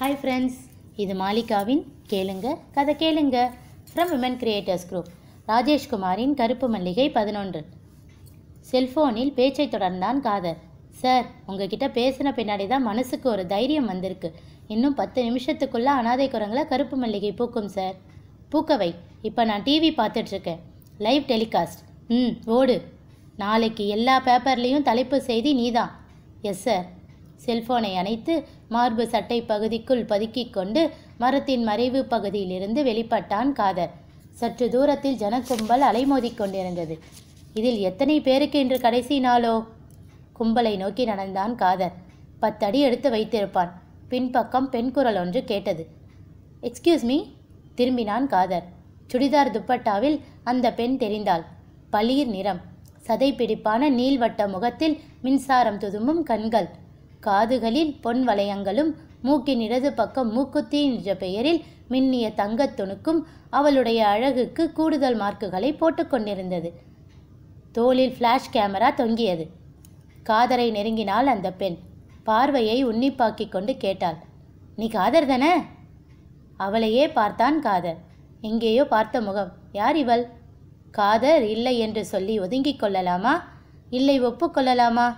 Hi friends இது மாலிகாவின் கேளுங்க கதை கேளுங்க ஃப்ரம் விமன் கிரியேட்டர்ஸ் குரூப் ராஜேஷ்குமாரின் கருப்பு மல்லிகை பதினொன்று. செல்ஃபோனில் பேச்சை தொடர்ந்தான் காதர். சார் உங்ககிட்ட பேசின பின்னாடி தான் மனசுக்கு ஒரு தைரியம் வந்திருக்கு. இன்னும் பத்து நிமிஷத்துக்குள்ளே அனாதை குரங்களை கருப்பு மல்லிகை பூக்கும் சார். பூக்கவை இப்போ நான் டிவி பார்த்துட்ருக்கேன். லைவ் டெலிகாஸ்ட் ம் ஓடு. நாளைக்கு எல்லா பேப்பர்லேயும் தலைப்பு செய்தி நீதான். எஸ் சார் செல்போனை அணைத்து மார்பு சட்டை பகுதிக்குள் பதுக்கிக் கொண்டு மரத்தின் மறைவு பகுதியிலிருந்து வெளிப்பட்டான் காதர். சற்று தூரத்தில் ஜனக்கும்பல் அலைமோதிக் கொண்டிருந்தது. இதில் எத்தனை பேருக்கு இன்று கடைசி நாளோ? கும்பலை நோக்கி நடந்தான் காதர். பத்தடி எடுத்து வைத்திருப்பான். பின்பக்கம் பெண் குரல் ஒன்று கேட்டது. எக்ஸ்கியூஸ் மீ திரும்பினான் காதர். சுடிதார் துப்பட்டாவில் அந்த பெண் தெரிந்தாள். பளிர் நிறம். சதை பிடிப்பான நீள்வட்ட முகத்தில் மின்சாரம் துதும்பும் கண்கள். காதுகளில் பொன் வளையங்களும் மூக்கின் இடது பக்கம் மூக்குத்தி என்ற பெயரில் மின்னிய தங்கத் துணுக்கும் அவளுடைய அழகுக்கு கூடுதல் மார்க்குகளை போட்டுக்கொண்டிருந்தது தோளில் ஃப்ளாஷ் கேமரா தொங்கியது. காதரை நெருங்கினாள் அந்த பெண் பார்வையை உன்னிப்பாக்கிக் கொண்டு கேட்டாள் நீ காதர் தானே? அவளையே பார்த்தான் காதர். எங்கேயோ பார்த்த முகம். யார் இவள்? காதர் இல்லை என்று சொல்லி ஒதுங்கிக் கொள்ளலாமா? இல்லை ஒப்புக்கொள்ளலாமா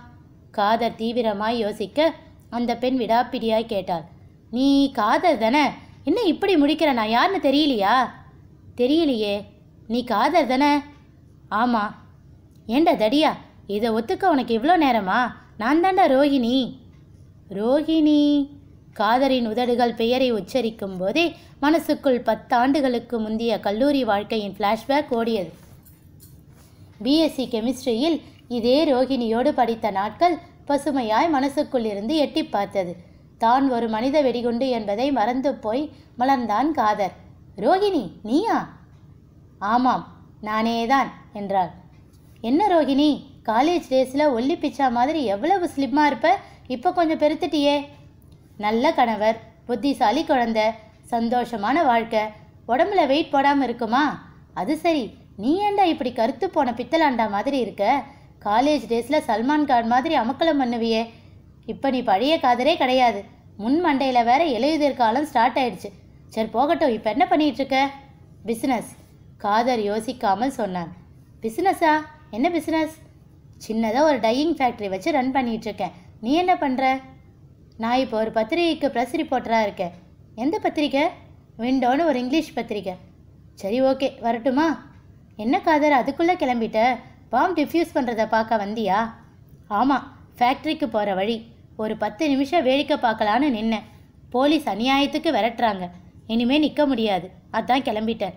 காதர் தீவிரமாய் யோசிக்க அந்த பெண் விடாப்பிடியாய் கேட்டாள். நீ காதர் தானே? என்ன இப்படி முடிக்கிற? நான் யாருன்னு தெரியலையா? தெரியலையே. நீ காதர் தானே? ஆமாம் ஏண்டா தடியா? இதை ஒத்துக்க உனக்கு இவ்வளோ நேரமா? நான் தாண்டா ரோஹிணி ரோஹிணி காதரின் உதடுகள் பெயரை உச்சரிக்கும் போதே மனசுக்குள் பத்தாண்டுகளுக்கு முந்தைய கல்லூரி வாழ்க்கையின் ஃப்ளாஷ்பேக் ஓடியது. பிஎஸ்சி கெமிஸ்ட்ரியில் இதே ரோகிணியோடு படித்த நாட்கள் பசுமையாய் மனசுக்குள் இருந்து எட்டி பார்த்தது. தான் ஒரு மனித வெடிகுண்டு என்பதை மறந்து போய் மலர்ந்தான் காதர். ரோகிணி நீயா? ஆமாம் நானேதான் என்றாள். என்ன ரோகிணி காலேஜ் டேஸில் ஒல்லி பிச்சா மாதிரி எவ்வளவு ஸ்லிம்மாக இருப்ப? இப்போ கொஞ்சம் பெருத்துட்டியே. நல்ல கணவர் புத்திசாலி குழந்தை சந்தோஷமான வாழ்க்கை. உடம்புல வெயிட் போடாமல் இருக்குமா? அது சரி நீ ஏன்டா இப்படி கருத்து போன பித்தலாண்டா மாதிரி இருக்க? காலேஜ் டேஸில் சல்மான் கான் மாதிரி அமக்கலம் பண்ணுவியே. இப்போ நீ பழைய காதரே கிடையாது. முன் மண்டையில் வேற இலையுதிர் காலம் ஸ்டார்ட் ஆயிடுச்சு. சரி போகட்டும். இப்போ என்ன பண்ணிகிட்ருக்க? பிஸ்னஸ் காதர் யோசிக்காமல் சொன்னான். பிஸ்னஸா என்ன பிஸ்னஸ் சின்னதாக ஒரு டையிங் ஃபேக்ட்ரி வச்சு ரன் பண்ணிகிட்ருக்கேன். நீ என்ன பண்ணுற நான் இப்போ ஒரு பத்திரிகைக்கு ப்ரெஸ் ரிப்போர்ட்டராக இருக்கேன். எந்த பத்திரிக்கை விண்டோன்னு ஒரு இங்கிலீஷ் பத்திரிக்கை சரி ஓகே வரட்டுமா? என்ன காதர் அதுக்குள்ளே கிளம்பிட்ட? பாம் டிஃப்யூஸ் பண்ணுறத பார்க்க வந்தியா? ஆமாம் ஃபேக்ட்ரிக்கு போகிற வழி. ஒரு பத்து நிமிஷம் வேடிக்கை பார்க்கலான்னு நின்னேன். போலீஸ் அநியாயத்துக்கு விரட்டுறாங்க. இனிமே நிற்க முடியாது. அதான் கிளம்பிட்டேன்.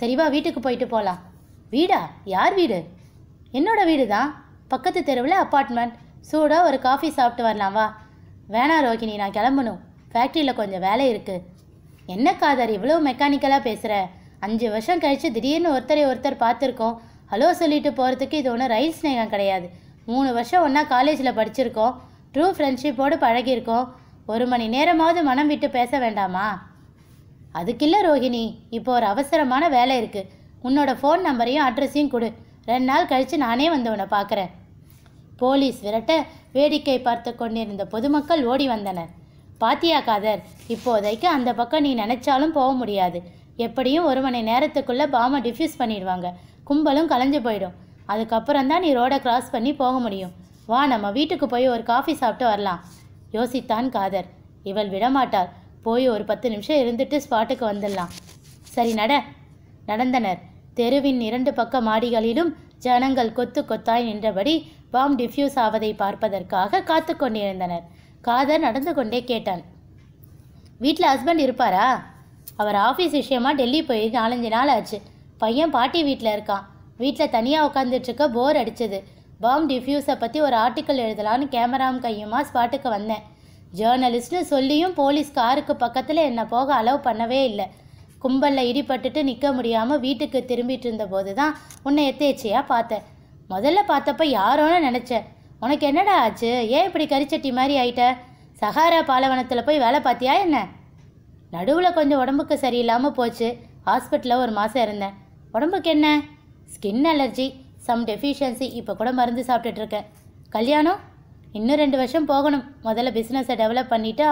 சரிவா வீட்டுக்கு போயிட்டு போகலாம் வீடா? யார் வீடு? என்னோட வீடு தான் பக்கத்து தெருவில் அப்பார்ட்மெண்ட் சூடாக ஒரு காஃபி சாப்பிட்டு வரலாம் வா. வேணா ரோகிணி நான் கிளம்பணும். ஃபேக்ட்ரியில் கொஞ்சம் வேலை இருக்குது என்ன காதர் இவ்வளோ மெக்கானிக்கலாக பேசுகிற அஞ்சு வருஷம் கழித்து திடீர்னு ஒருத்தரை ஒருத்தர் பார்த்துருக்கோம். ஹலோ சொல்லிட்டு போகிறதுக்கு இது ஒன்றும் ரயில் ஸ்நேகம் கிடையாது. மூணு வருஷம் ஒன்றா காலேஜில் படிச்சிருக்கோம். ட்ரூ ஃப்ரெண்ட்ஷிப்போடு பழகியிருக்கோம். ஒரு மணி நேரமாவது மனம் விட்டு பேச வேண்டாமா? அதுக்கில்ல ரோஹிணி இப்போ ஒரு அவசரமான வேலை இருக்குது உன்னோட ஃபோன் நம்பரையும் அட்ரஸையும் கொடு. ரெண்டு நாள் கழித்து நானே வந்து உன்னை பார்க்குறேன். போலீஸ் விரட்ட வேடிக்கை பார்த்து கொண்டிருந்த பொதுமக்கள் ஓடி வந்தனர். பாத்தியா காதர் இப்போதைக்கு அந்த பக்கம் நீ நினைச்சாலும் போக முடியாது. எப்படியும் ஒரு மணி நேரத்துக்குள்ளே பாமை டிஃப்யூஸ் பண்ணிடுவாங்க. கும்பலும் கலைஞ்சு போயிடும். அதுக்கப்புறம் தான் நீ ரோடை கிராஸ் பண்ணி போக முடியும். வா நம்ம வீட்டுக்கு போய் ஒரு காஃபி சாப்பிட்டு வரலாம். யோசித்தான் காதர். இவள் விடமாட்டாள். போய் ஒரு பத்து நிமிஷம் இருந்துட்டு ஸ்பாட்டுக்கு வந்துடலாம். சரி நட. நடந்தனர். தெருவின் இரண்டு பக்க மாடிகளிலும் ஜனங்கள் கொத்து கொத்தாய் நின்றபடி பாம் டிஃப்யூஸ் ஆவதை பார்ப்பதற்காக காத்து கொண்டிருந்தனர். காதர் நடந்து கொண்டே கேட்டான். வீட்டில் ஹஸ்பண்ட் இருப்பாரா? அவர் ஆஃபீஸ் விஷயமா டெல்லி போய் நாலஞ்சு நாள் ஆச்சு. பையன் பாட்டி வீட்டில் இருக்கான். வீட்டில் தனியாக உட்காந்துட்ருக்க போர் அடிச்சது. பாம் டிஃப்யூஸை பற்றி ஒரு ஆர்டிக்கல் எழுதலான்னு கேமராம் கையுமா ஸ்பாட்டுக்கு வந்தேன். ஜேர்னலிஸ்ட்னு சொல்லியும் போலீஸ் காருக்கு பக்கத்தில் என்னை போக அலோவ் பண்ணவே இல்லை. கும்பலில் இடிபட்டுட்டு நிற்க முடியாமல் வீட்டுக்கு திரும்பிட்டு இருந்தபோது தான் உன்னை எத்தேச்சியாக பார்த்தேன். முதல்ல பார்த்தப்ப யாரோன்னு நினச்சேன். உனக்கு என்னடா ஆச்சு? ஏன் இப்படி கரிச்சட்டி மாதிரி ஆயிட்ட? சஹாரா பாலைவனத்தில் போய் வேலை பார்த்தியா என்ன? நடுவில் கொஞ்சம் உடம்புக்கு சரியில்லாமல் போச்சு. ஹாஸ்பிட்டலில் ஒரு மாதம் இருந்தேன். உடம்புக்கு என்ன? ஸ்கின் அலர்ஜி சம் டெஃபிஷியன்சி இப்போ கூட மருந்து சாப்பிட்டுட்டு இருக்கேன். கல்யாணம்? இன்னும் ரெண்டு வருஷம் போகணும். முதல்ல பிஸ்னஸை டெவலப் பண்ணிவிட்டு